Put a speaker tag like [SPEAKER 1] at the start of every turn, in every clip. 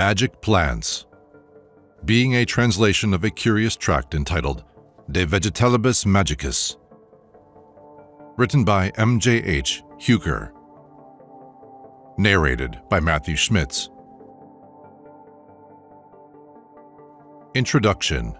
[SPEAKER 1] Magic Plants. Being a translation of a curious tract entitled De Vegetalibus Magicis. Written by M.J.H. Heucher Narrated by Matthew Schmitz. Introduction.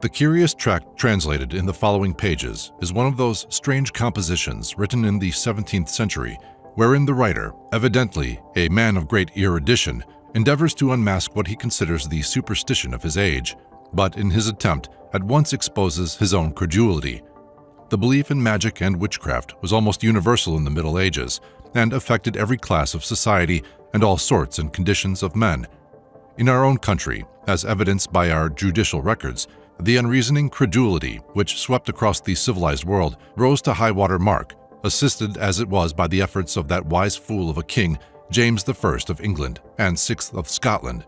[SPEAKER 1] The curious tract translated in the following pages is one of those strange compositions written in the 17th century wherein the writer, evidently a man of great erudition, endeavors to unmask what he considers the superstition of his age, but in his attempt at once exposes his own credulity. The belief in magic and witchcraft was almost universal in the Middle Ages and affected every class of society and all sorts and conditions of men. In our own country, as evidenced by our judicial records, the unreasoning credulity which swept across the civilized world rose to high water mark assisted as it was by the efforts of that wise fool of a king, James I of England and Sixth of Scotland.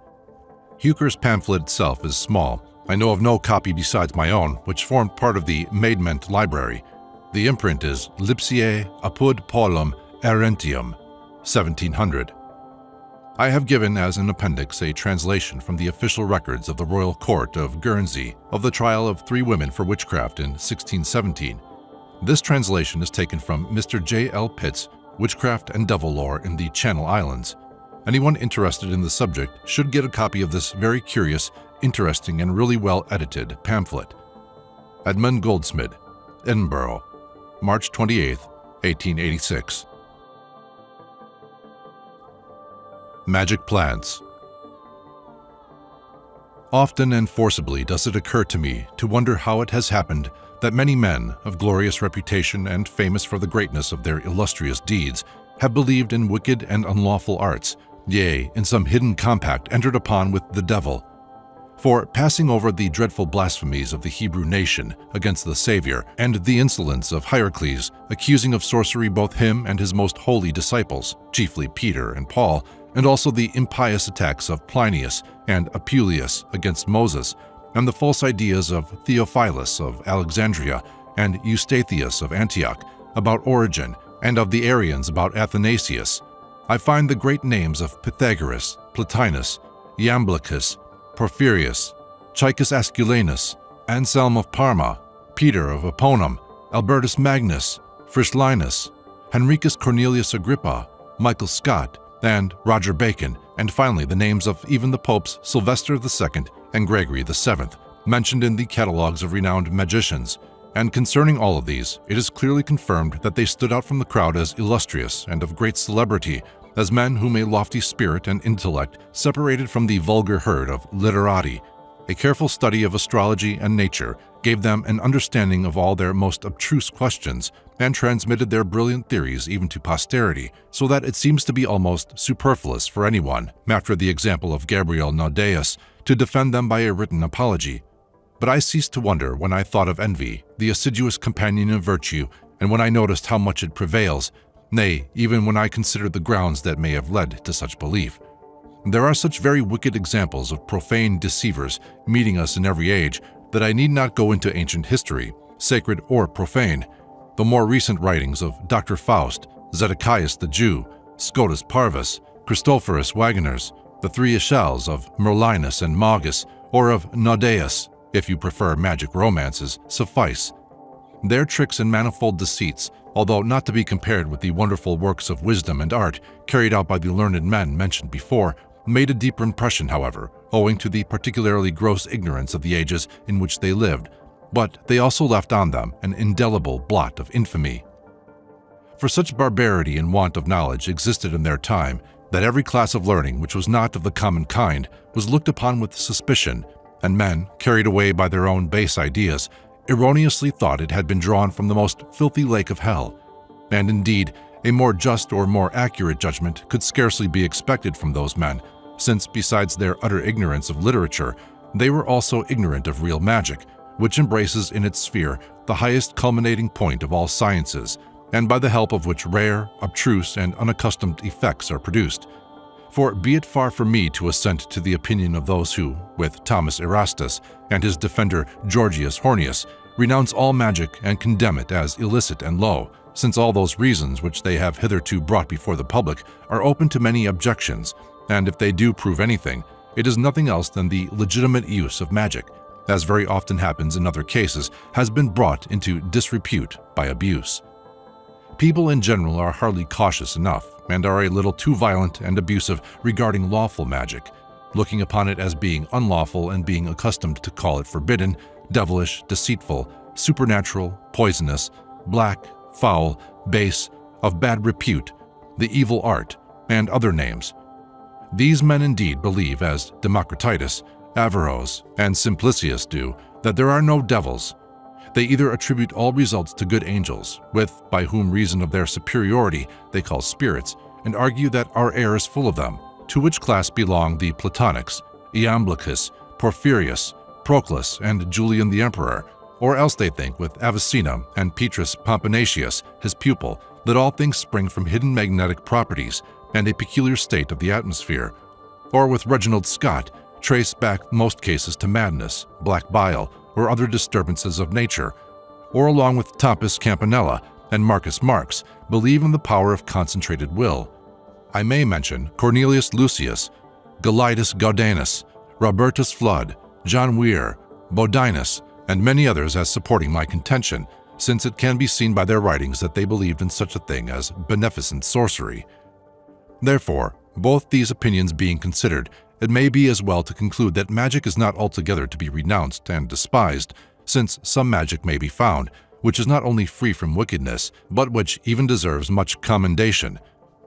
[SPEAKER 1] Heucher's pamphlet itself is small. I know of no copy besides my own, which formed part of the Maidment Library. The imprint is Lipsiae apud Paulum Arentium, 1700. I have given as an appendix a translation from the official records of the Royal Court of Guernsey of the trial of three women for witchcraft in 1617 this translation is taken from Mr. J. L. Pitt's Witchcraft and Devil Lore in the Channel Islands. Anyone interested in the subject should get a copy of this very curious, interesting, and really well edited pamphlet. Edmund Goldsmith, Edinburgh, March 28, 1886. Magic Plants Often and forcibly does it occur to me to wonder how it has happened that many men of glorious reputation and famous for the greatness of their illustrious deeds have believed in wicked and unlawful arts, yea, in some hidden compact entered upon with the devil. For passing over the dreadful blasphemies of the Hebrew nation against the Savior and the insolence of Hierocles, accusing of sorcery both him and his most holy disciples, chiefly Peter and Paul, and also the impious attacks of Plinius and Apuleius against Moses, and the false ideas of Theophilus of Alexandria and Eustathius of Antioch about Origen and of the Arians about Athanasius, I find the great names of Pythagoras, Plotinus, Iamblichus, Porphyrius, Caecus Asculanus, Anselm of Parma, Peter of Eponum, Albertus Magnus, Frischlinus, Henricus Cornelius Agrippa, Michael Scott, and Roger Bacon, and finally the names of even the popes Sylvester II and Gregory VII, mentioned in the catalogues of renowned magicians, and concerning all of these, it is clearly confirmed that they stood out from the crowd as illustrious and of great celebrity, as men whom a lofty spirit and intellect separated from the vulgar herd of literati. A careful study of astrology and nature gave them an understanding of all their most abstruse questions and transmitted their brilliant theories even to posterity, so that it seems to be almost superfluous for anyone, after the example of Gabriel Naudaeus, to defend them by a written apology. But I ceased to wonder when I thought of envy, the assiduous companion of virtue, and when I noticed how much it prevails, nay, even when I considered the grounds that may have led to such belief. There are such very wicked examples of profane deceivers meeting us in every age that I need not go into ancient history, sacred or profane. The more recent writings of Dr. Faust, Zedechias the Jew, Scotus Parvus, Christophorus Wagners, the three Eschals of Merlinus and Magus, or of Naudaeus, if you prefer magic romances, suffice. Their tricks and manifold deceits, although not to be compared with the wonderful works of wisdom and art carried out by the learned men mentioned before, made a deeper impression, however, owing to the particularly gross ignorance of the ages in which they lived, but they also left on them an indelible blot of infamy. For such barbarity and want of knowledge existed in their time, that every class of learning which was not of the common kind was looked upon with suspicion, and men, carried away by their own base ideas, erroneously thought it had been drawn from the most filthy lake of hell. And indeed, a more just or more accurate judgment could scarcely be expected from those men, since besides their utter ignorance of literature, they were also ignorant of real magic, which embraces in its sphere the highest culminating point of all sciences, and by the help of which rare, abstruse, and unaccustomed effects are produced. For be it far from me to assent to the opinion of those who, with Thomas Erastus and his defender Georgius Hornius, renounce all magic and condemn it as illicit and low, since all those reasons which they have hitherto brought before the public are open to many objections, and if they do prove anything, it is nothing else than the legitimate use of magic, as very often happens in other cases, has been brought into disrepute by abuse. People in general are hardly cautious enough and are a little too violent and abusive regarding lawful magic, looking upon it as being unlawful and being accustomed to call it forbidden, devilish, deceitful, supernatural, poisonous, black, foul, base, of bad repute, the evil art, and other names. These men indeed believe, as Democritus, Averroes, and Simplicius do, that there are no devils. They either attribute all results to good angels, with by whom reason of their superiority they call spirits, and argue that our air is full of them, to which class belong the Platonics, Iamblichus, Porphyrius, Proclus, and Julian the Emperor, or else they think with Avicenna and Petrus Pomponatius, his pupil, that all things spring from hidden magnetic properties and a peculiar state of the atmosphere, or with Reginald Scott, trace back most cases to madness, black bile, or other disturbances of nature, or along with Thomas Campanella and Marcus Marx, believe in the power of concentrated will. I may mention Cornelius Lucius, Gelidus Gaudenus, Robertus Flood, John Weir, Bodinus, and many others as supporting my contention, since it can be seen by their writings that they believed in such a thing as beneficent sorcery. Therefore, both these opinions being considered, it may be as well to conclude that magic is not altogether to be renounced and despised, since some magic may be found, which is not only free from wickedness, but which even deserves much commendation,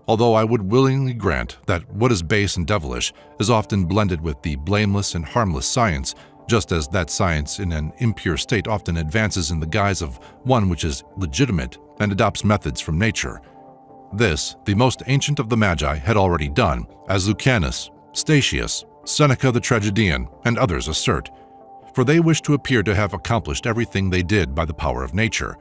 [SPEAKER 1] although I would willingly grant that what is base and devilish is often blended with the blameless and harmless science just as that science in an impure state often advances in the guise of one which is legitimate and adopts methods from nature. This, the most ancient of the Magi had already done, as Lucanus, Statius, Seneca the tragedian, and others assert, for they wish to appear to have accomplished everything they did by the power of nature.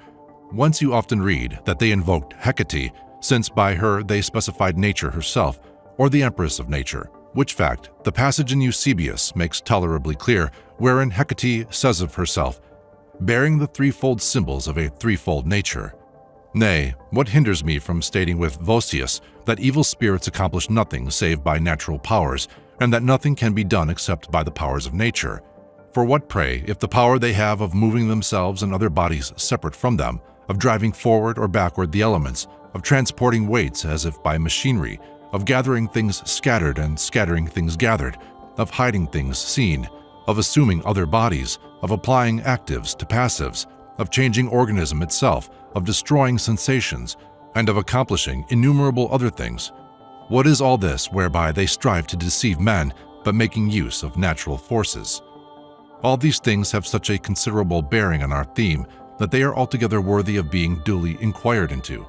[SPEAKER 1] Once you often read that they invoked Hecate, since by her they specified nature herself, or the empress of nature, which fact the passage in Eusebius makes tolerably clear wherein Hecate says of herself, bearing the threefold symbols of a threefold nature. Nay, what hinders me from stating with Vossius that evil spirits accomplish nothing save by natural powers, and that nothing can be done except by the powers of nature? For what, pray, if the power they have of moving themselves and other bodies separate from them, of driving forward or backward the elements, of transporting weights as if by machinery, of gathering things scattered and scattering things gathered, of hiding things seen, of assuming other bodies, of applying actives to passives, of changing organism itself, of destroying sensations, and of accomplishing innumerable other things. What is all this whereby they strive to deceive men, but making use of natural forces? All these things have such a considerable bearing on our theme that they are altogether worthy of being duly inquired into.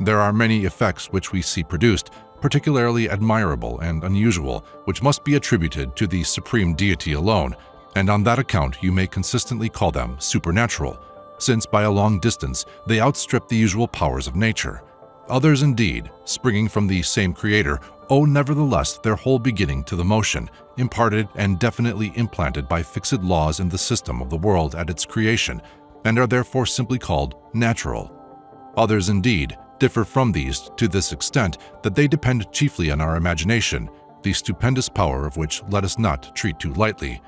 [SPEAKER 1] There are many effects which we see produced particularly admirable and unusual, which must be attributed to the supreme deity alone, and on that account you may consistently call them supernatural, since by a long distance they outstrip the usual powers of nature. Others indeed, springing from the same creator, owe nevertheless their whole beginning to the motion, imparted and definitely implanted by fixed laws in the system of the world at its creation, and are therefore simply called natural. Others indeed, differ from these to this extent that they depend chiefly on our imagination, the stupendous power of which let us not treat too lightly.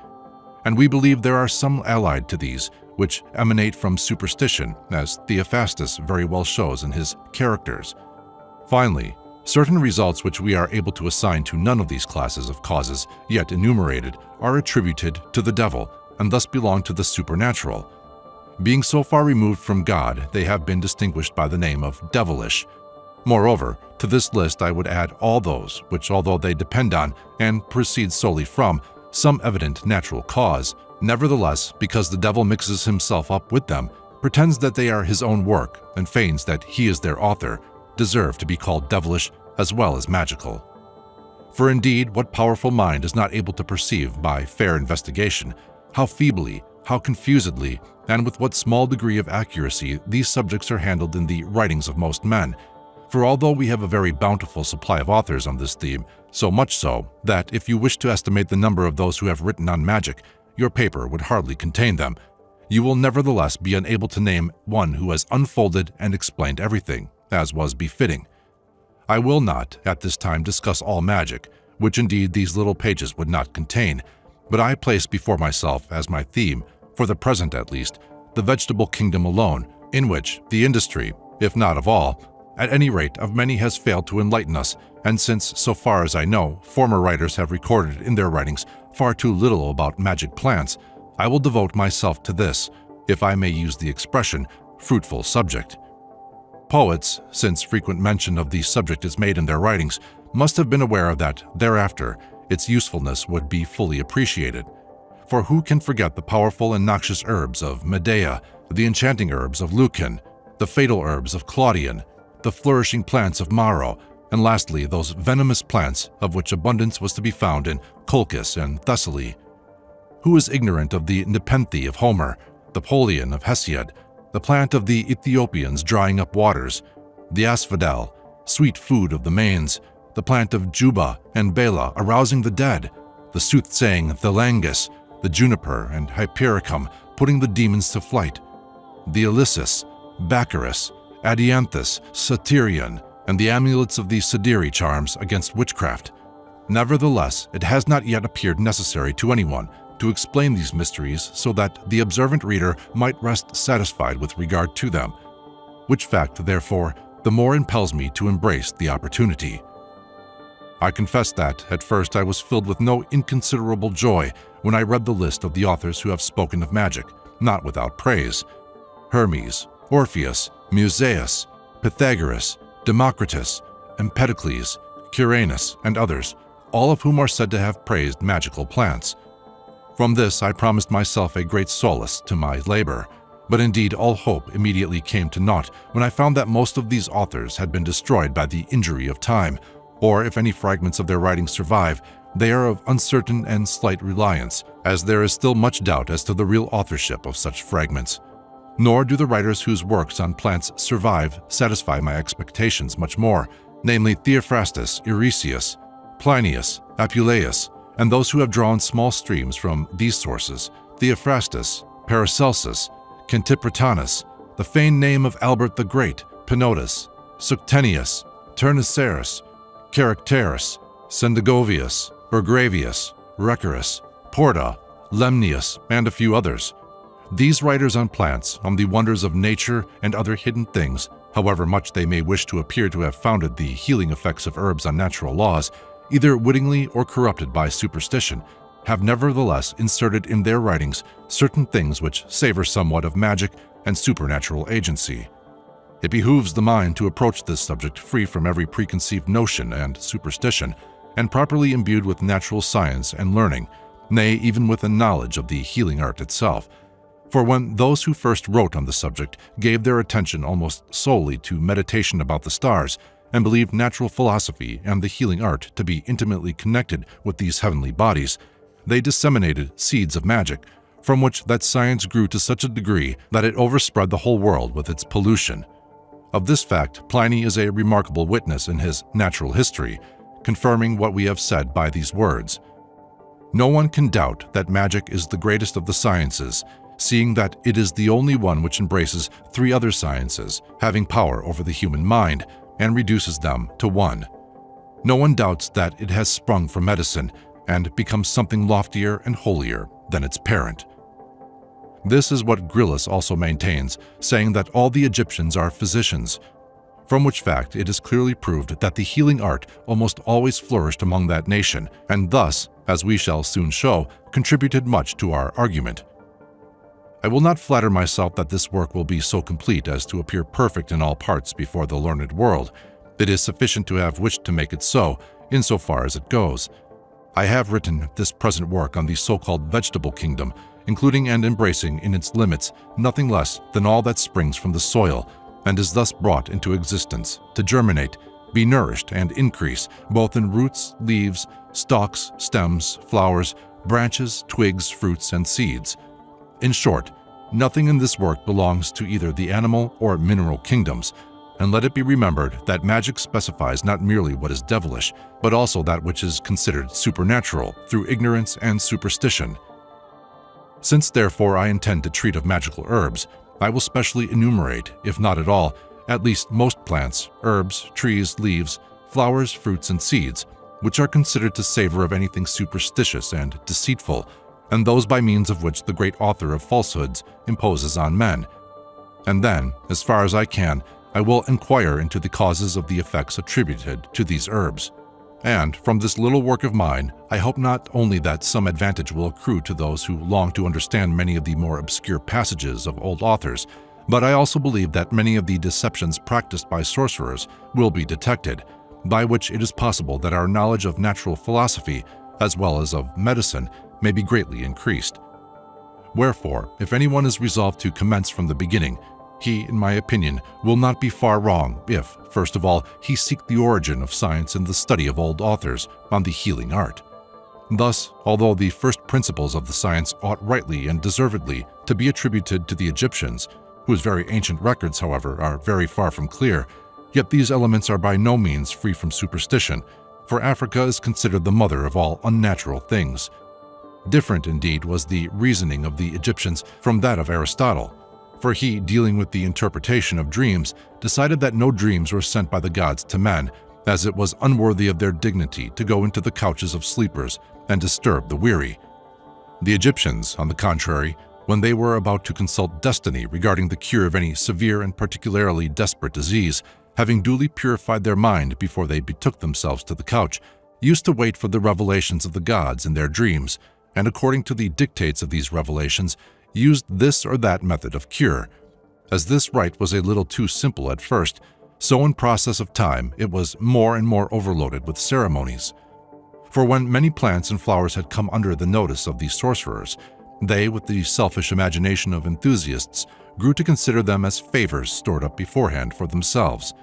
[SPEAKER 1] And we believe there are some allied to these, which emanate from superstition, as Theophrastus very well shows in his Characters. Finally, certain results which we are able to assign to none of these classes of causes yet enumerated are attributed to the devil and thus belong to the supernatural, being so far removed from God, they have been distinguished by the name of devilish. Moreover, to this list I would add all those which, although they depend on and proceed solely from some evident natural cause, nevertheless, because the devil mixes himself up with them, pretends that they are his own work and feigns that he is their author, deserve to be called devilish as well as magical. For indeed, what powerful mind is not able to perceive by fair investigation how feebly, how confusedly, and with what small degree of accuracy these subjects are handled in the writings of most men. For although we have a very bountiful supply of authors on this theme, so much so that if you wish to estimate the number of those who have written on magic, your paper would hardly contain them, you will nevertheless be unable to name one who has unfolded and explained everything, as was befitting. I will not, at this time, discuss all magic, which indeed these little pages would not contain, but I place before myself as my theme, for the present at least, the vegetable kingdom alone, in which the industry, if not of all, at any rate of many has failed to enlighten us, and since, so far as I know, former writers have recorded in their writings far too little about magic plants, I will devote myself to this, if I may use the expression, fruitful subject. Poets, since frequent mention of the subject is made in their writings, must have been aware that, thereafter, its usefulness would be fully appreciated. For who can forget the powerful and noxious herbs of Medea, the enchanting herbs of Lucan, the fatal herbs of Claudian, the flourishing plants of Maro, and lastly those venomous plants of which abundance was to be found in Colchis and Thessaly. Who is ignorant of the Nepenthe of Homer, the Polion of Hesiod, the plant of the Ethiopians drying up waters, the asphodel, sweet food of the Manes, the plant of Juba and Bela arousing the dead, the soothsaying Thalangus, the juniper and hypericum putting the demons to flight, the Ilissus, Baccharis, Adianthus, Satyrion, and the amulets of the Sideri charms against witchcraft. Nevertheless, it has not yet appeared necessary to anyone to explain these mysteries so that the observant reader might rest satisfied with regard to them, which fact, therefore, the more impels me to embrace the opportunity. I confess that, at first, I was filled with no inconsiderable joy when I read the list of the authors who have spoken of magic, not without praise. Hermes, Orpheus, Musaeus, Pythagoras, Democritus, Empedocles, Quirinus, and others, all of whom are said to have praised magical plants. From this I promised myself a great solace to my labor, but indeed all hope immediately came to naught when I found that most of these authors had been destroyed by the injury of time, or if any fragments of their writings survive, they are of uncertain and slight reliance, as there is still much doubt as to the real authorship of such fragments. Nor do the writers whose works on plants survive satisfy my expectations much more, namely Theophrastus, Eurystheus, Plinius, Apuleius, and those who have drawn small streams from these sources, Theophrastus, Paracelsus, Cantipratanus, the feigned name of Albert the Great, Pinotus, Suctenius, Turnicerus, Caractærus, Sendigovius, Burgravius, Recarus, Porta, Lemnius, and a few others. These writers on plants, on the wonders of nature and other hidden things, however much they may wish to appear to have founded the healing effects of herbs on natural laws, either wittingly or corrupted by superstition, have nevertheless inserted in their writings certain things which savor somewhat of magic and supernatural agency. It behooves the mind to approach this subject free from every preconceived notion and superstition, and properly imbued with natural science and learning, nay, even with a knowledge of the healing art itself. For when those who first wrote on the subject gave their attention almost solely to meditation about the stars, and believed natural philosophy and the healing art to be intimately connected with these heavenly bodies, they disseminated seeds of magic, from which that science grew to such a degree that it overspread the whole world with its pollution. Of this fact, Pliny is a remarkable witness in his Natural History, confirming what we have said by these words. No one can doubt that magic is the greatest of the sciences, seeing that it is the only one which embraces three other sciences, having power over the human mind, and reduces them to one. No one doubts that it has sprung from medicine and become something loftier and holier than its parent. This is what Gryllus also maintains, saying that all the Egyptians are physicians, from which fact it is clearly proved that the healing art almost always flourished among that nation, and thus, as we shall soon show, contributed much to our argument. I will not flatter myself that this work will be so complete as to appear perfect in all parts before the learned world. It is sufficient to have wished to make it so, insofar as it goes. I have written this present work on the so-called vegetable kingdom, including and embracing in its limits nothing less than all that springs from the soil and is thus brought into existence to germinate, be nourished, and increase both in roots, leaves, stalks, stems, flowers, branches, twigs, fruits, and seeds. In short, nothing in this work belongs to either the animal or mineral kingdoms, and let it be remembered that magic specifies not merely what is devilish, but also that which is considered supernatural through ignorance and superstition, since therefore I intend to treat of magical herbs, I will specially enumerate, if not at all, at least most plants, herbs, trees, leaves, flowers, fruits, and seeds, which are considered to savor of anything superstitious and deceitful, and those by means of which the great author of falsehoods imposes on men. And then, as far as I can, I will inquire into the causes of the effects attributed to these herbs. And from this little work of mine, I hope not only that some advantage will accrue to those who long to understand many of the more obscure passages of old authors, but I also believe that many of the deceptions practiced by sorcerers will be detected, by which it is possible that our knowledge of natural philosophy, as well as of medicine, may be greatly increased. Wherefore, if anyone is resolved to commence from the beginning, he, in my opinion, will not be far wrong if, first of all, he seek the origin of science in the study of old authors on the healing art. Thus, although the first principles of the science ought rightly and deservedly to be attributed to the Egyptians, whose very ancient records, however, are very far from clear, yet these elements are by no means free from superstition, for Africa is considered the mother of all unnatural things. Different, indeed, was the reasoning of the Egyptians from that of Aristotle, for he, dealing with the interpretation of dreams, decided that no dreams were sent by the gods to men, as it was unworthy of their dignity to go into the couches of sleepers and disturb the weary. The Egyptians, on the contrary, when they were about to consult destiny regarding the cure of any severe and particularly desperate disease, having duly purified their mind before they betook themselves to the couch, used to wait for the revelations of the gods in their dreams, and according to the dictates of these revelations, used this or that method of cure. As this rite was a little too simple at first, so in process of time it was more and more overloaded with ceremonies. For when many plants and flowers had come under the notice of these sorcerers, they, with the selfish imagination of enthusiasts, grew to consider them as favors stored up beforehand for themselves.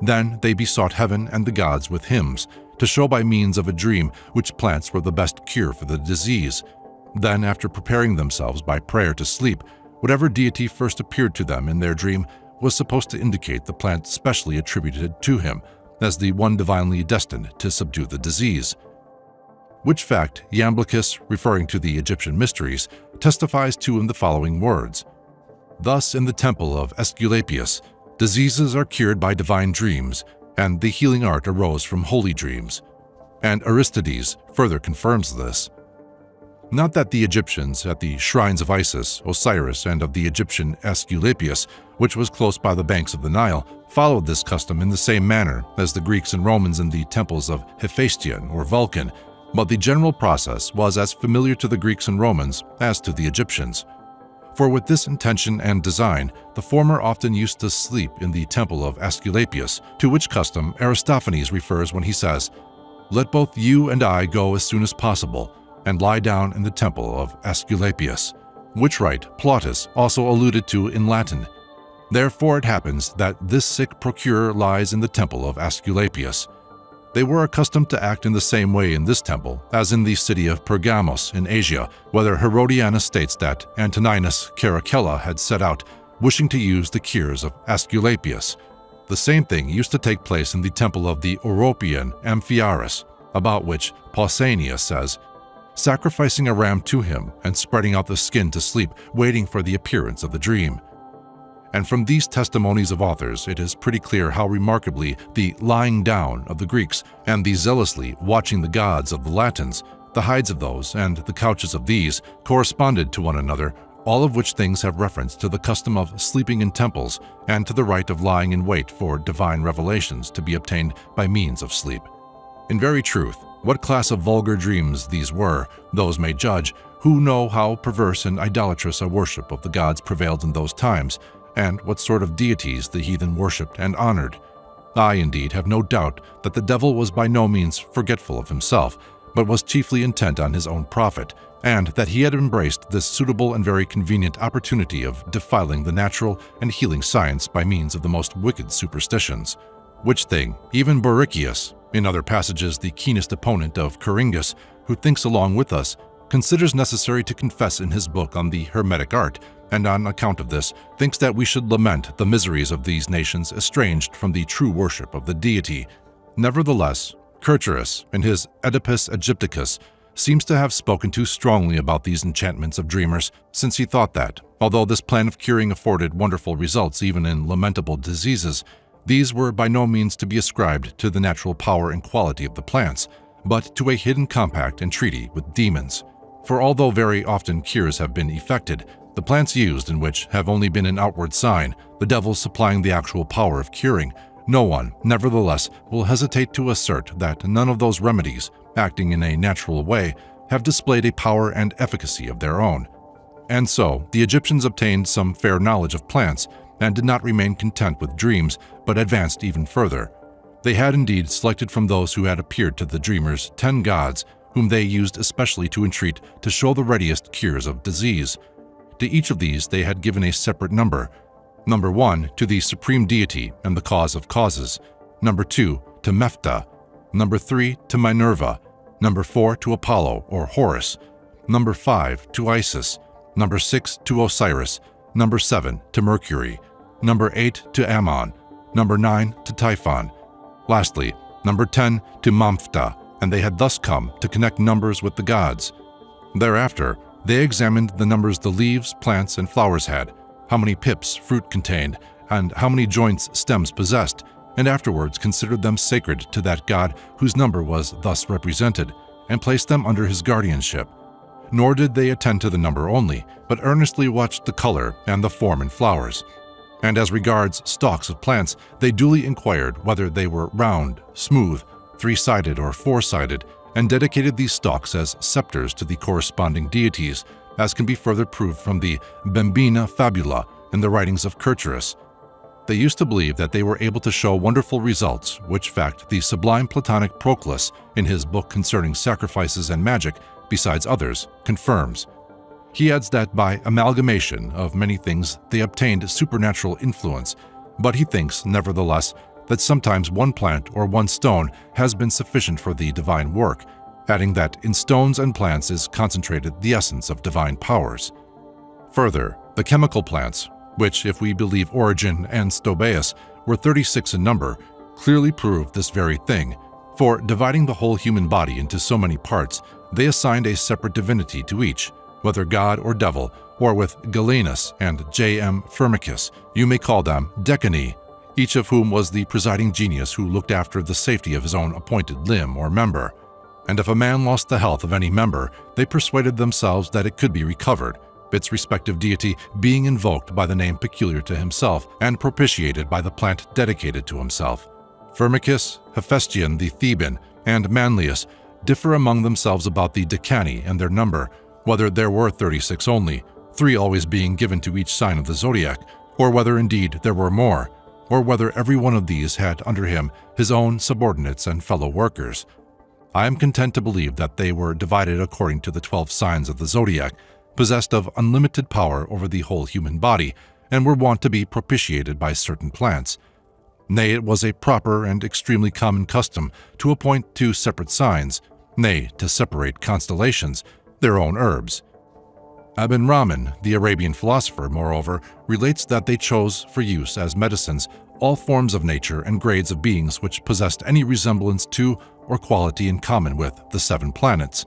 [SPEAKER 1] Then they besought heaven and the gods with hymns, to show by means of a dream which plants were the best cure for the disease, then, after preparing themselves by prayer to sleep, whatever deity first appeared to them in their dream was supposed to indicate the plant specially attributed to him as the one divinely destined to subdue the disease. Which fact Iamblichus, referring to the Egyptian mysteries, testifies to in the following words. Thus in the temple of Aesculapius, diseases are cured by divine dreams, and the healing art arose from holy dreams. And Aristides further confirms this. Not that the Egyptians at the shrines of Isis, Osiris, and of the Egyptian Aesculapius, which was close by the banks of the Nile, followed this custom in the same manner as the Greeks and Romans in the temples of Hephaestion or Vulcan, but the general process was as familiar to the Greeks and Romans as to the Egyptians. For with this intention and design, the former often used to sleep in the temple of Aesculapius, to which custom Aristophanes refers when he says, Let both you and I go as soon as possible, and lie down in the temple of Aesculapius, which rite Plautus also alluded to in Latin. Therefore it happens that this sick procurer lies in the temple of Aesculapius. They were accustomed to act in the same way in this temple as in the city of Pergamos in Asia, whether Herodianus states that Antoninus Caracalla had set out, wishing to use the cures of Aesculapius. The same thing used to take place in the temple of the Oropian Amphiaraus, about which Pausanias says, sacrificing a ram to him and spreading out the skin to sleep, waiting for the appearance of the dream. And from these testimonies of authors, it is pretty clear how remarkably the lying down of the Greeks and the zealously watching the gods of the Latins, the hides of those and the couches of these, corresponded to one another, all of which things have reference to the custom of sleeping in temples and to the right of lying in wait for divine revelations to be obtained by means of sleep. In very truth, what class of vulgar dreams these were, those may judge, who know how perverse and idolatrous a worship of the gods prevailed in those times, and what sort of deities the heathen worshipped and honored. I, indeed, have no doubt that the devil was by no means forgetful of himself, but was chiefly intent on his own profit, and that he had embraced this suitable and very convenient opportunity of defiling the natural and healing science by means of the most wicked superstitions. Which thing, even Borrichius, in other passages, the keenest opponent of Coringus, who thinks along with us, considers necessary to confess in his book on the Hermetic art, and on account of this, thinks that we should lament the miseries of these nations estranged from the true worship of the deity. Nevertheless, Kircherus, in his Oedipus Aegyptiacus, seems to have spoken too strongly about these enchantments of dreamers, since he thought that, although this plan of curing afforded wonderful results even in lamentable diseases, these were by no means to be ascribed to the natural power and quality of the plants, but to a hidden compact and treaty with demons. For although very often cures have been effected, the plants used in which have only been an outward sign, the devil supplying the actual power of curing, no one, nevertheless, will hesitate to assert that none of those remedies, acting in a natural way, have displayed a power and efficacy of their own. And so, the Egyptians obtained some fair knowledge of plants and did not remain content with dreams, but advanced even further. They had indeed selected from those who had appeared to the dreamers ten gods, whom they used especially to entreat to show the readiest cures of disease. To each of these they had given a separate number, Number 1 to the supreme deity and the cause of causes. Number 2 to Mephta. Number 3 to Minerva. Number 4 to Apollo or Horus. Number 5 to Isis. Number 6 to Osiris. Number 7 to Mercury. Number 8 to Ammon. Number 9 to Typhon. Lastly, number 10 to Mamphta, and they had thus come to connect numbers with the gods. Thereafter, they examined the numbers the leaves, plants, and flowers had, how many pips fruit contained, and how many joints stems possessed, and afterwards considered them sacred to that god whose number was thus represented, and placed them under his guardianship. Nor did they attend to the number only, but earnestly watched the color and the form in flowers. And as regards stalks of plants, they duly inquired whether they were round, smooth, three-sided, or four-sided, and dedicated these stalks as scepters to the corresponding deities, as can be further proved from the Bembina Tabula in the writings of Kircherus. They used to believe that they were able to show wonderful results, which fact the sublime Platonic Proclus, in his book concerning sacrifices and magic, besides others, confirms. He adds that by amalgamation of many things they obtained supernatural influence, but he thinks, nevertheless, that sometimes one plant or one stone has been sufficient for the divine work, adding that in stones and plants is concentrated the essence of divine powers. Further, the chemical plants, which, if we believe Origen and Stobaeus, were 36 in number, clearly prove this very thing, for dividing the whole human body into so many parts, they assigned a separate divinity to each, whether god or devil, or with Galenus and J.M. Firmicus, you may call them Decani, each of whom was the presiding genius who looked after the safety of his own appointed limb or member and if a man lost the health of any member, they persuaded themselves that it could be recovered, its respective deity being invoked by the name peculiar to himself and propitiated by the plant dedicated to himself. Firmicus, Hephaestion the Theban, and Manilius differ among themselves about the decani and their number, whether there were 36 only, three always being given to each sign of the zodiac, or whether indeed there were more, or whether every one of these had under him his own subordinates and fellow workers. I am content to believe that they were divided according to the 12 signs of the zodiac, possessed of unlimited power over the whole human body, and were wont to be propitiated by certain plants. Nay, it was a proper and extremely common custom to appoint two separate signs, nay, to separate constellations, their own herbs. Ibn Rahman, the Arabian philosopher, moreover, relates that they chose for use as medicines all forms of nature and grades of beings which possessed any resemblance to or quality in common with the seven planets.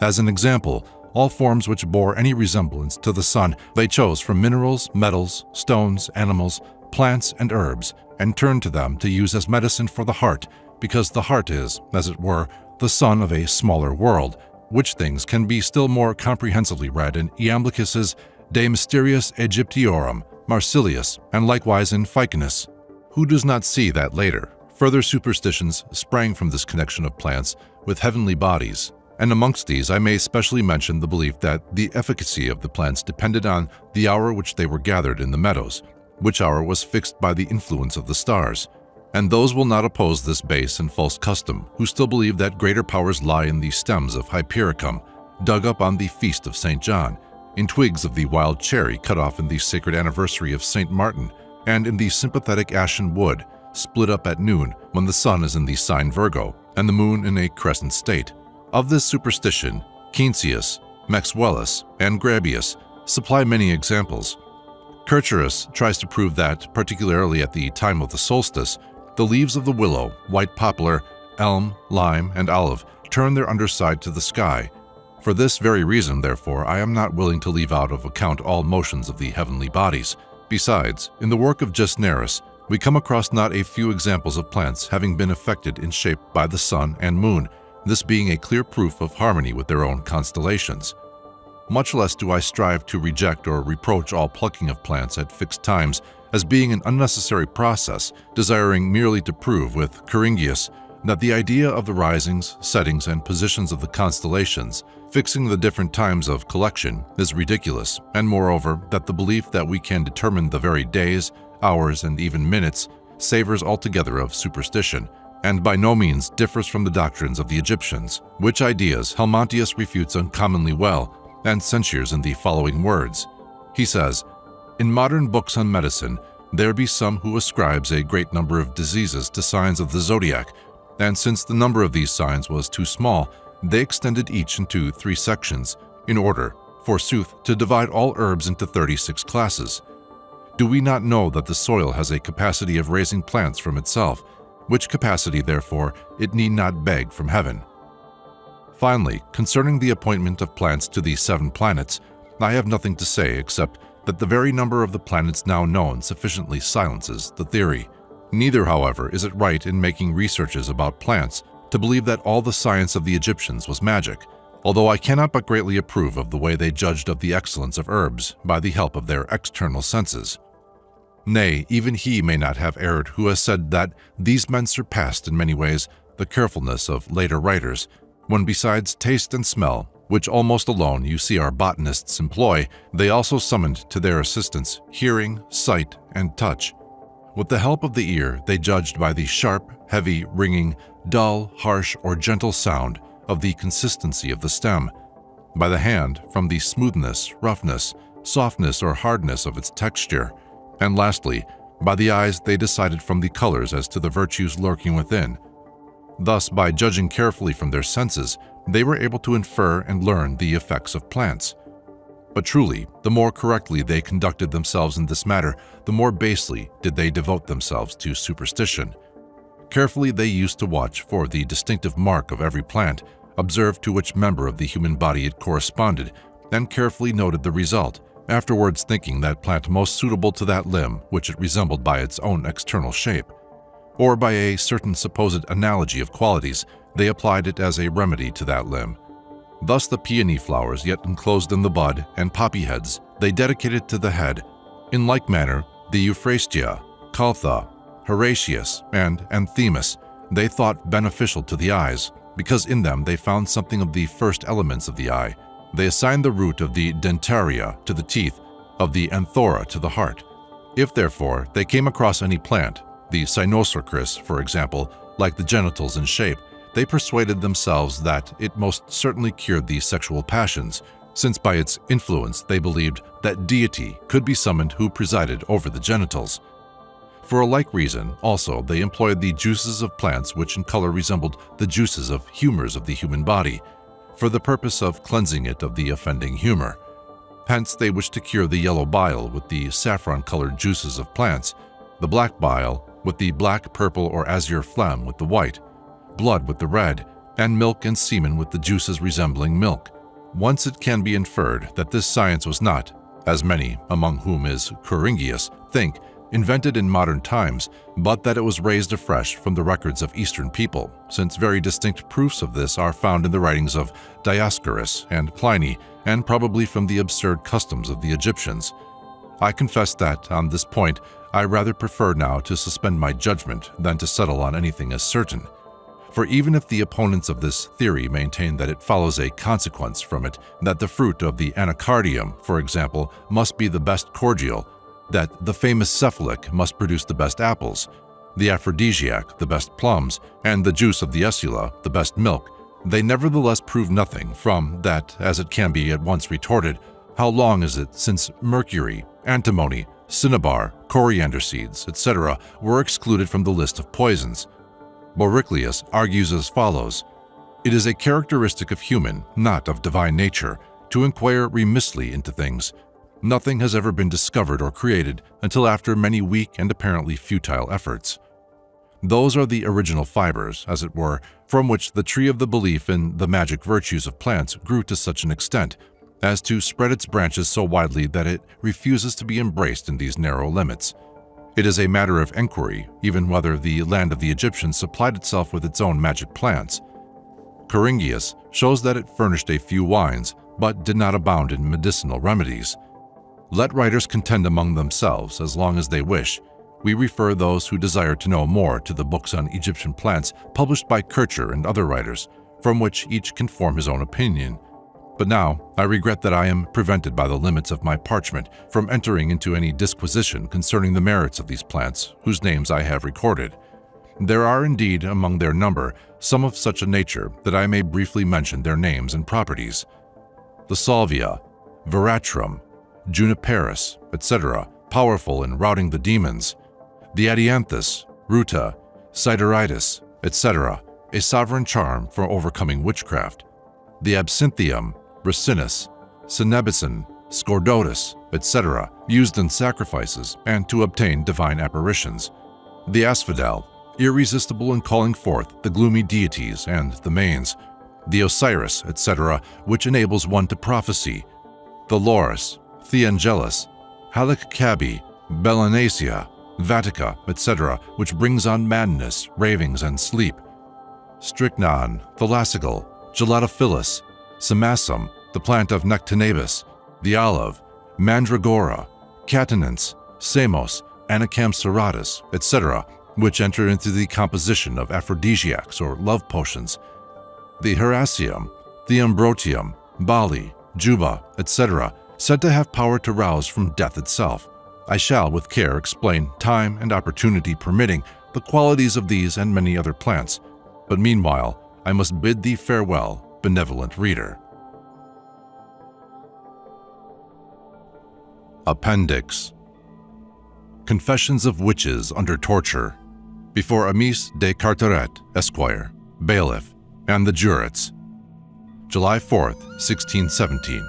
[SPEAKER 1] As an example, all forms which bore any resemblance to the sun they chose from minerals, metals, stones, animals, plants, and herbs, and turned to them to use as medicine for the heart, because the heart is, as it were, the sun of a smaller world, which things can be still more comprehensively read in Iamblichus's De Mysteriis Egyptiorum, Marsilius, and likewise in Ficinus. Who does not see that later, Further superstitions sprang from this connection of plants with heavenly bodies, and amongst these I may especially mention the belief that the efficacy of the plants depended on the hour which they were gathered in the meadows, which hour was fixed by the influence of the stars. And those will not oppose this base and false custom, who still believe that greater powers lie in the stems of Hypericum, dug up on the feast of St. John, in twigs of the wild cherry cut off in the sacred anniversary of St. Martin, and in the sympathetic ashen wood, split up at noon when the sun is in the sign Virgo and the moon in a crescent state. Of this superstition, Keynesius, Maxwellus, and Grabius supply many examples. Kircherus tries to prove that, particularly at the time of the solstice, the leaves of the willow, white poplar, elm, lime, and olive turn their underside to the sky. For this very reason, therefore, I am not willing to leave out of account all motions of the heavenly bodies. Besides, in the work of Gesnerus, we come across not a few examples of plants having been affected in shape by the sun and moon, this being a clear proof of harmony with their own constellations. Much less do I strive to reject or reproach all plucking of plants at fixed times as being an unnecessary process, desiring merely to prove with Quirinius that the idea of the risings, settings, and positions of the constellations, fixing the different times of collection, is ridiculous, and moreover, that the belief that we can determine the very days, hours, and even minutes savors altogether of superstition, and by no means differs from the doctrines of the Egyptians, which ideas Helmontius refutes uncommonly well and censures in the following words. He says, In modern books on medicine, there be some who ascribes a great number of diseases to signs of the zodiac, and since the number of these signs was too small, they extended each into three sections, in order, forsooth, to divide all herbs into 36 classes. Do we not know that the soil has a capacity of raising plants from itself, which capacity, therefore, it need not beg from heaven? Finally, concerning the appointment of plants to the seven planets, I have nothing to say except that the very number of the planets now known sufficiently silences the theory. Neither, however, is it right in making researches about plants to believe that all the science of the Egyptians was magic, although I cannot but greatly approve of the way they judged of the excellence of herbs by the help of their external senses. Nay, even he may not have erred who has said that these men surpassed in many ways the carefulness of later writers, when besides taste and smell, which almost alone you see our botanists employ, they also summoned to their assistance hearing, sight, and touch, with the help of the ear, they judged by the sharp, heavy, ringing, dull, harsh, or gentle sound of the consistency of the stem, by the hand from the smoothness, roughness, softness, or hardness of its texture, and lastly, by the eyes they decided from the colors as to the virtues lurking within. Thus, by judging carefully from their senses, they were able to infer and learn the effects of plants. But truly, the more correctly they conducted themselves in this matter, the more basely did they devote themselves to superstition. Carefully they used to watch for the distinctive mark of every plant, observe to which member of the human body it corresponded, and carefully noted the result, afterwards thinking that plant most suitable to that limb which it resembled by its own external shape. Or by a certain supposed analogy of qualities, they applied it as a remedy to that limb, Thus the peony flowers yet enclosed in the bud and poppy heads they dedicated to the head. In like manner, the Euphrasia, Caltha, Horatius, and Anthemus they thought beneficial to the eyes, because in them they found something of the first elements of the eye. They assigned the root of the dentaria to the teeth, of the anthora to the heart. If therefore they came across any plant, the cynosorchis, for example, like the genitals in shape, they persuaded themselves that it most certainly cured these sexual passions, since by its influence they believed that deity could be summoned who presided over the genitals. For a like reason, also, they employed the juices of plants which in color resembled the juices of humors of the human body, for the purpose of cleansing it of the offending humor. Hence, they wished to cure the yellow bile with the saffron-colored juices of plants, the black bile with the black, purple, or azure phlegm with the white, blood with the red, and milk and semen with the juices resembling milk. Once it can be inferred that this science was not, as many, among whom is Quirinius, think, invented in modern times, but that it was raised afresh from the records of Eastern people, since very distinct proofs of this are found in the writings of Dioscorus and Pliny, and probably from the absurd customs of the Egyptians. I confess that, on this point, I rather prefer now to suspend my judgment than to settle on anything as certain. For even if the opponents of this theory maintain that it follows a consequence from it that the fruit of the anacardium, for example, must be the best cordial, that the famous cephalic must produce the best apples, the aphrodisiac the best plums, and the juice of the esula the best milk, they nevertheless prove nothing from that, as it can be at once retorted, how long is it since mercury, antimony, cinnabar, coriander seeds, etc. were excluded from the list of poisons, Borrichius argues as follows, It is a characteristic of human, not of divine nature, to inquire remissly into things. Nothing has ever been discovered or created until after many weak and apparently futile efforts. Those are the original fibers, as it were, from which the tree of the belief in the magic virtues of plants grew to such an extent as to spread its branches so widely that it refuses to be embraced in these narrow limits. It is a matter of enquiry, even whether the land of the Egyptians supplied itself with its own magic plants. Conringius shows that it furnished a few wines, but did not abound in medicinal remedies. Let writers contend among themselves as long as they wish. We refer those who desire to know more to the books on Egyptian plants published by Kircher and other writers, from which each can form his own opinion. But now, I regret that I am prevented by the limits of my parchment from entering into any disquisition concerning the merits of these plants, whose names I have recorded. There are indeed among their number some of such a nature that I may briefly mention their names and properties. The salvia, veratrum, juniperus, etc., powerful in routing the demons. The adianthus, ruta, sideritis, etc., a sovereign charm for overcoming witchcraft. The absinthium, ricinus, cinnabisin, scordotus, etc., used in sacrifices and to obtain divine apparitions. The asphodel, irresistible in calling forth the gloomy deities and the manes. The Osiris, etc., which enables one to prophesy. The Loris, Theangelus, Halakkabi, Belanacia, Vatica, etc., which brings on madness, ravings, and sleep. Strychnon, Thalassical, Gelatophilus, Samasum, the plant of Nectanebus, the olive, Mandragora, Catanance, Samos, Anacampseros, etc., which enter into the composition of aphrodisiacs or love potions. The Hieracium, the Ambrotium, Bali, Juba, etc., said to have power to rouse from death itself. I shall with care explain, time and opportunity permitting, the qualities of these and many other plants, but meanwhile I must bid thee farewell, benevolent reader. Appendix Confessions of Witches Under Torture before Amice de Carteret, Esquire, bailiff, and the jurats. July 4, 1617.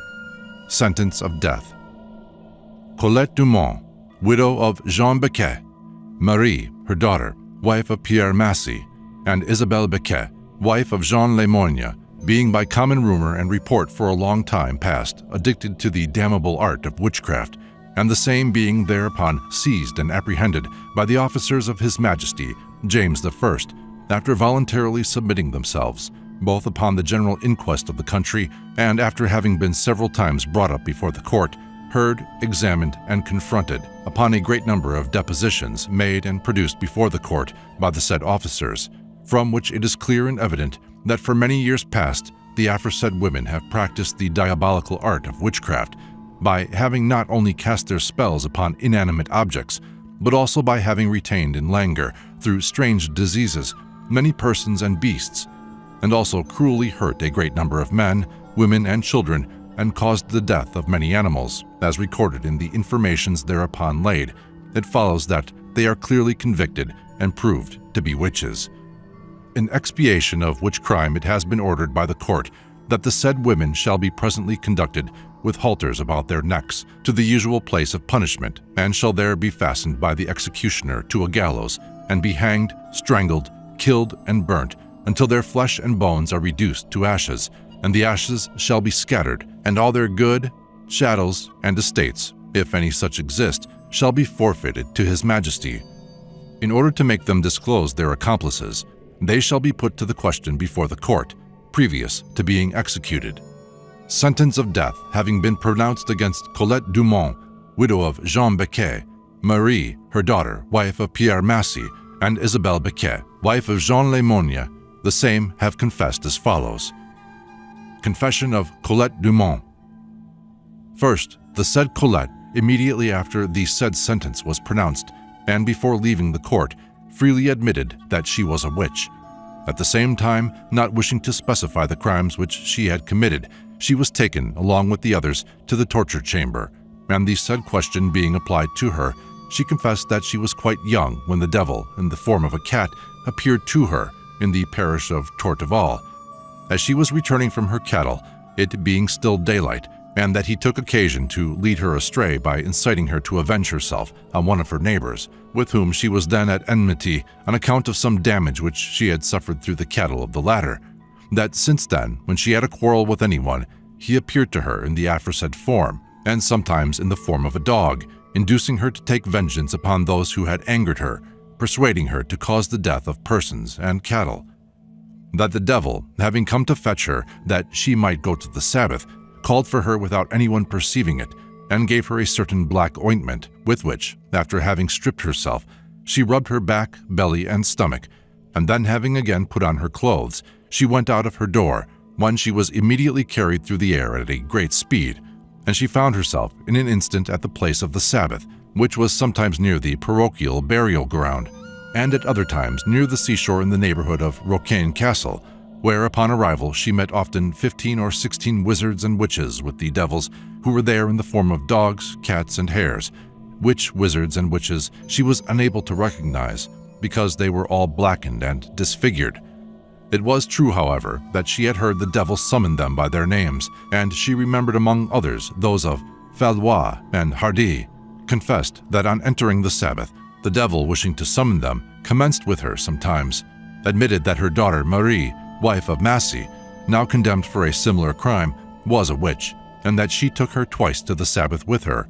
[SPEAKER 1] Sentence of death. Colette Dumont, widow of Jean Becquet, Marie, her daughter, wife of Pierre Massy, and Isabelle Becquet, wife of Jean Lemoyne, being by common rumor and report for a long time past addicted to the damnable art of witchcraft, and the same being thereupon seized and apprehended by the officers of His Majesty James I, after voluntarily submitting themselves, both upon the general inquest of the country and after having been several times brought up before the court, heard, examined, and confronted upon a great number of depositions made and produced before the court by the said officers, from which it is clear and evident that for many years past the aforesaid women have practiced the diabolical art of witchcraft by having not only cast their spells upon inanimate objects, but also by having retained in languor, through strange diseases, many persons and beasts, and also cruelly hurt a great number of men, women, and children, and caused the death of many animals, as recorded in the informations thereupon laid, it follows that they are clearly convicted and proved to be witches. In expiation of which crime it has been ordered by the court that the said women shall be presently conducted with halters about their necks to the usual place of punishment, and shall there be fastened by the executioner to a gallows, and be hanged, strangled, killed, and burnt, until their flesh and bones are reduced to ashes, and the ashes shall be scattered, and all their good, chattels, and estates, if any such exist, shall be forfeited to His Majesty. In order to make them disclose their accomplices, they shall be put to the question before the court, previous to being executed. Sentence of death having been pronounced against Colette Dumont, widow of Jean Becquet, Marie, her daughter, wife of Pierre Massy, and Isabelle Becquet, wife of Jean Lemoyne, the same have confessed as follows. Confession of Colette Dumont. First, the said Colette, immediately after the said sentence was pronounced, and before leaving the court, freely admitted that she was a witch. At the same time, not wishing to specify the crimes which she had committed, she was taken, along with the others, to the torture chamber, and the said question being applied to her, she confessed that she was quite young when the devil, in the form of a cat, appeared to her in the parish of Torteval. As she was returning from her cattle, it being still daylight, and that he took occasion to lead her astray by inciting her to avenge herself on one of her neighbors, with whom she was then at enmity on account of some damage which she had suffered through the cattle of the latter, that since then, when she had a quarrel with anyone, he appeared to her in the aforesaid form, and sometimes in the form of a dog, inducing her to take vengeance upon those who had angered her, persuading her to cause the death of persons and cattle. that the devil, having come to fetch her that she might go to the Sabbath, called for her without anyone perceiving it, and gave her a certain black ointment, with which, after having stripped herself, she rubbed her back, belly, and stomach, and then having again put on her clothes, she went out of her door, when she was immediately carried through the air at a great speed, and she found herself in an instant at the place of the Sabbath, which was sometimes near the parochial burial ground, and at other times near the seashore in the neighborhood of Rocquaine Castle, where upon arrival she met often 15 or 16 wizards and witches with the devils who were there in the form of dogs, cats, and hares, which wizards and witches she was unable to recognize because they were all blackened and disfigured. It was true, however, that she had heard the devil summon them by their names, and she remembered among others those of Fallois and Hardy, confessed that on entering the Sabbath, the devil, wishing to summon them, commenced with her sometimes, admitted that her daughter Marie, wife of Massey, now condemned for a similar crime, was a witch, and that she took her twice to the Sabbath with her.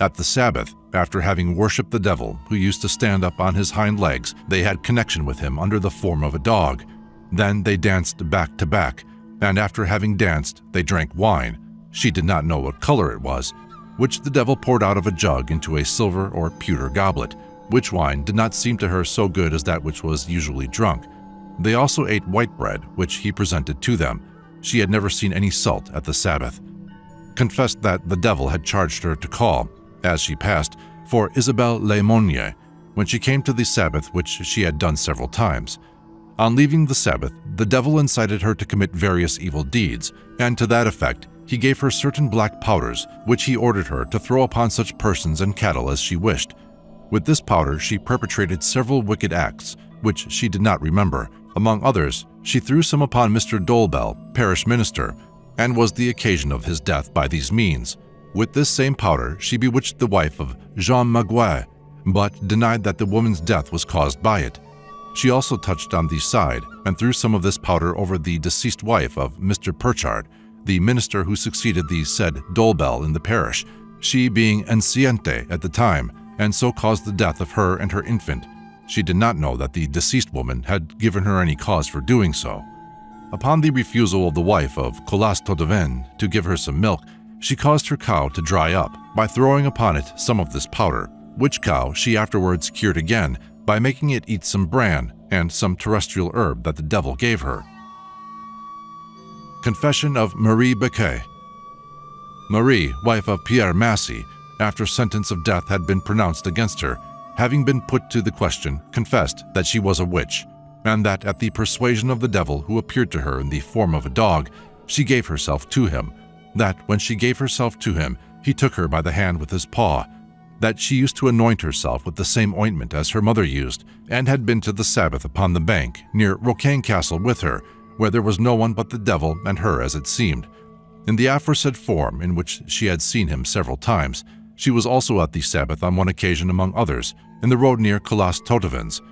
[SPEAKER 1] At the Sabbath, after having worshipped the devil, who used to stand up on his hind legs, they had connection with him under the form of a dog. Then they danced back to back, and after having danced, they drank wine. She did not know what color it was, which the devil poured out of a jug into a silver or pewter goblet which wine did not seem to her so good as that which was usually drunk. They also ate white bread, which he presented to them. She had never seen any salt at the Sabbath. Confessed that the devil had charged her to call, as she passed, for Isabelle Le Monnier when she came to the Sabbath, which she had done several times. On leaving the Sabbath, the devil incited her to commit various evil deeds, and to that effect, he gave her certain black powders, which he ordered her to throw upon such persons and cattle as she wished, with this powder, she perpetrated several wicked acts, which she did not remember. Among others, she threw some upon Mr. Dolbell, parish minister, and was the occasion of his death by these means. With this same powder, she bewitched the wife of Jean Maguire, but denied that the woman's death was caused by it. She also touched on the side and threw some of this powder over the deceased wife of Mr. Perchard, the minister who succeeded the said Dolbell in the parish, she being enceinte at the time, and so caused the death of her and her infant. She did not know that the deceased woman had given her any cause for doing so. Upon the refusal of the wife of Colas Todevin to give her some milk, she caused her cow to dry up by throwing upon it some of this powder, which cow she afterwards cured again by making it eat some bran and some terrestrial herb that the devil gave her. Confession of Marie Becquet Marie, wife of Pierre Massey, after sentence of death had been pronounced against her, having been put to the question, confessed that she was a witch, and that at the persuasion of the devil who appeared to her in the form of a dog, she gave herself to him, that when she gave herself to him, he took her by the hand with his paw, that she used to anoint herself with the same ointment as her mother used, and had been to the Sabbath upon the bank near Rocquaine Castle with her, where there was no one but the devil and her as it seemed. In the aforesaid form in which she had seen him several times, she was also at the Sabbath on one occasion among others, in the road near Colas Totevins.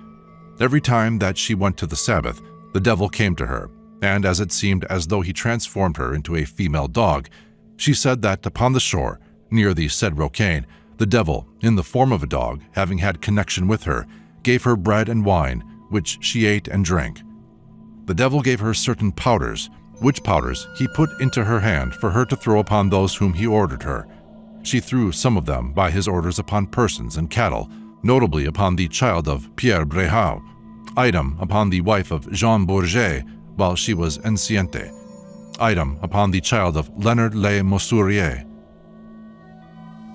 [SPEAKER 1] Every time that she went to the Sabbath, the devil came to her, and as it seemed as though he transformed her into a female dog, she said that upon the shore, near the said Rocquaine, the devil, in the form of a dog, having had connection with her, gave her bread and wine, which she ate and drank. The devil gave her certain powders, which powders he put into her hand for her to throw upon those whom he ordered her, she threw some of them by his orders upon persons and cattle, notably upon the child of Pierre Brehau, item upon the wife of Jean Bourget while she was enceinte, item upon the child of Leonard Le Mesurier.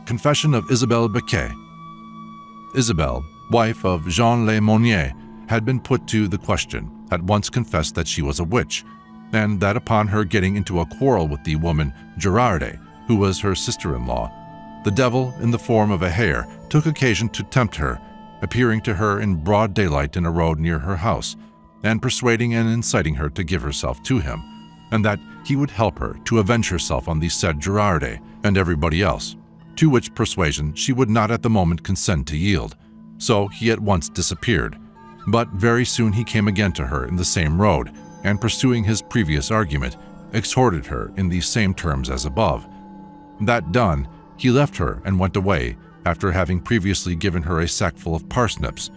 [SPEAKER 1] Confession of Isabelle Becquet Isabelle, wife of Jean Le Monnier, had been put to the question, at once confessed that she was a witch, and that upon her getting into a quarrel with the woman Girardet, who was her sister-in-law, the devil, in the form of a hare, took occasion to tempt her, appearing to her in broad daylight in a road near her house, and persuading and inciting her to give herself to him, and that he would help her to avenge herself on the said Girardet and everybody else, to which persuasion she would not at the moment consent to yield. So he at once disappeared. But very soon he came again to her in the same road, and pursuing his previous argument, exhorted her in the same terms as above. That done, he left her and went away after having previously given her a sackful of parsnips.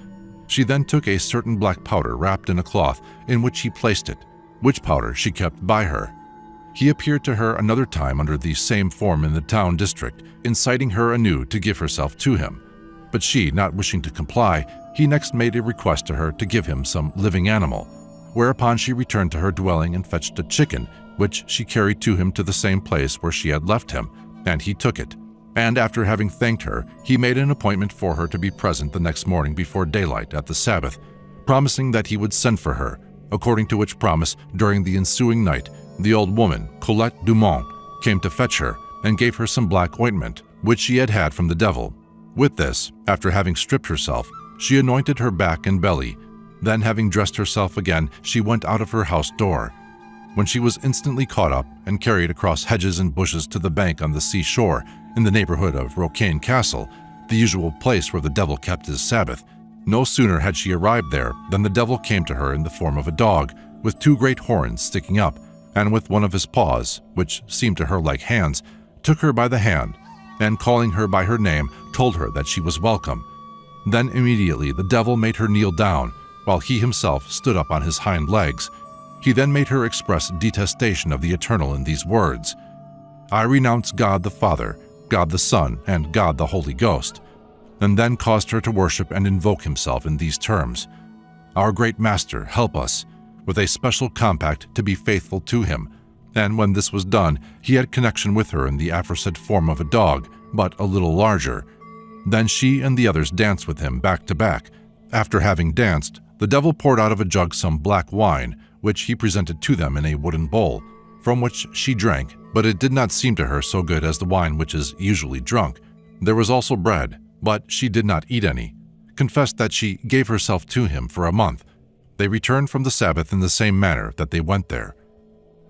[SPEAKER 1] She then took a certain black powder wrapped in a cloth in which he placed it, which powder she kept by her. He appeared to her another time under the same form in the town district, inciting her anew to give herself to him. But she, not wishing to comply, he next made a request to her to give him some living animal, whereupon she returned to her dwelling and fetched a chicken, which she carried to him to the same place where she had left him, and he took it. And after having thanked her, he made an appointment for her to be present the next morning before daylight at the Sabbath, promising that he would send for her, according to which promise, during the ensuing night, the old woman, Colette Dumont, came to fetch her and gave her some black ointment, which she had had from the devil. With this, after having stripped herself, she anointed her back and belly. Then, having dressed herself again, she went out of her house door. When she was instantly caught up and carried across hedges and bushes to the bank on the seashore in the neighborhood of Rocquaine Castle, the usual place where the devil kept his Sabbath, no sooner had she arrived there than the devil came to her in the form of a dog, with two great horns sticking up, and with one of his paws, which seemed to her like hands, took her by the hand, and calling her by her name, told her that she was welcome. Then immediately the devil made her kneel down, while he himself stood up on his hind legs. He then made her express detestation of the Eternal in these words I renounce God the Father, God the Son, and God the Holy Ghost, and then caused her to worship and invoke himself in these terms Our great Master, help us, with a special compact to be faithful to him. And when this was done, he had connection with her in the aforesaid form of a dog, but a little larger. Then she and the others danced with him back to back. After having danced, the devil poured out of a jug some black wine, which he presented to them in a wooden bowl, from which she drank, but it did not seem to her so good as the wine which is usually drunk. There was also bread, but she did not eat any, confessed that she gave herself to him for a month. They returned from the Sabbath in the same manner that they went there.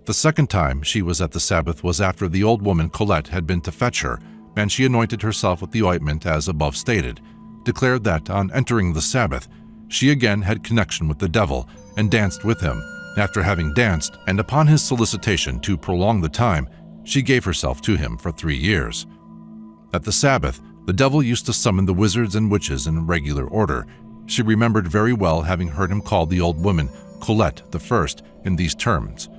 [SPEAKER 1] The second time she was at the Sabbath was after the old woman Colette had been to fetch her, and she anointed herself with the ointment as above stated, declared that on entering the Sabbath, she again had connection with the devil and danced with him. After having danced, and upon his solicitation to prolong the time, she gave herself to him for three years. At the Sabbath, the devil used to summon the wizards and witches in regular order. She remembered very well having heard him call the old woman Colette the first in these terms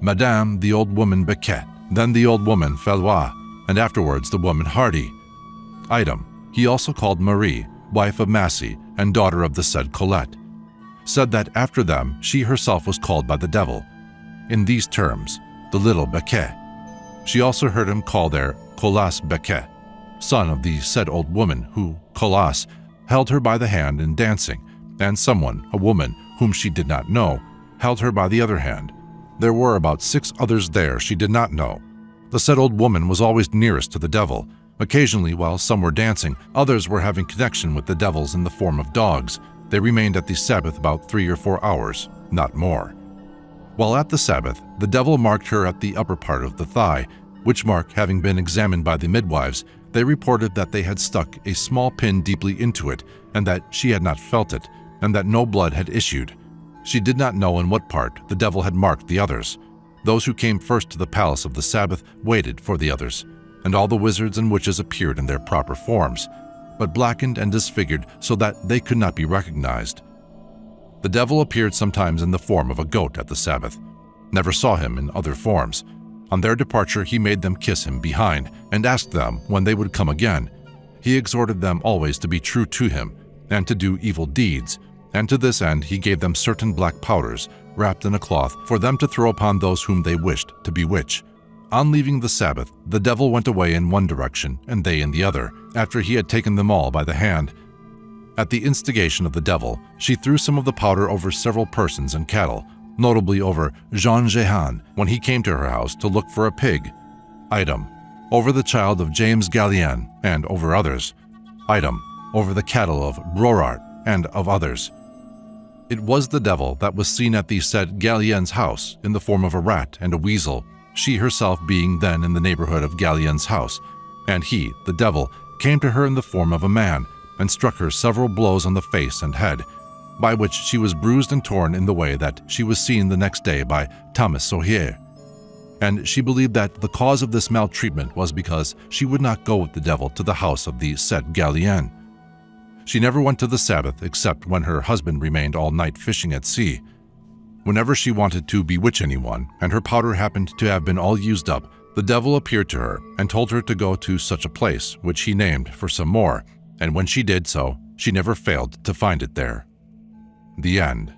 [SPEAKER 1] Madame the old woman Becquet, then the old woman Felois, and afterwards the woman Hardy. Item, he also called Marie, wife of Massey and daughter of the said Colette. Said that after them she herself was called by the devil. In these terms, the little Becquet. She also heard him call there Colas Becquet, son of the said old woman who, Colas, held her by the hand in dancing, and someone, a woman whom she did not know, held her by the other hand. There were about six others there she did not know. The said old woman was always nearest to the devil. Occasionally, while some were dancing, others were having connection with the devils in the form of dogs. They remained at the Sabbath about three or four hours, not more. While at the Sabbath, the devil marked her at the upper part of the thigh, which mark having been examined by the midwives, they reported that they had stuck a small pin deeply into it and that she had not felt it, and that no blood had issued. She did not know in what part the devil had marked the others. Those who came first to the palace of the Sabbath waited for the others, and all the wizards and witches appeared in their proper forms, but blackened and disfigured so that they could not be recognized. The devil appeared sometimes in the form of a goat at the Sabbath. Never saw him in other forms, on their departure, he made them kiss him behind and asked them when they would come again. He exhorted them always to be true to him and to do evil deeds, and to this end he gave them certain black powders wrapped in a cloth for them to throw upon those whom they wished to bewitch. On leaving the Sabbath, the devil went away in one direction and they in the other, after he had taken them all by the hand. At the instigation of the devil, she threw some of the powder over several persons and cattle, notably over Jean Jehan when he came to her house to look for a pig. Item, over the child of James Galien and over others. Item, over the cattle of Brorart and of others. It was the devil that was seen at the said Galien's house in the form of a rat and a weasel, she herself being then in the neighborhood of Galien's house, and he, the devil, came to her in the form of a man and struck her several blows on the face and head, by which she was bruised and torn in the way that she was seen the next day by Thomas Sohier. And she believed that the cause of this maltreatment was because she would not go with the devil to the house of the said Galien. She never went to the Sabbath except when her husband remained all night fishing at sea. Whenever she wanted to bewitch anyone, and her powder happened to have been all used up, the devil appeared to her and told her to go to such a place, which he named for some more, and when she did so, she never failed to find it there. The end.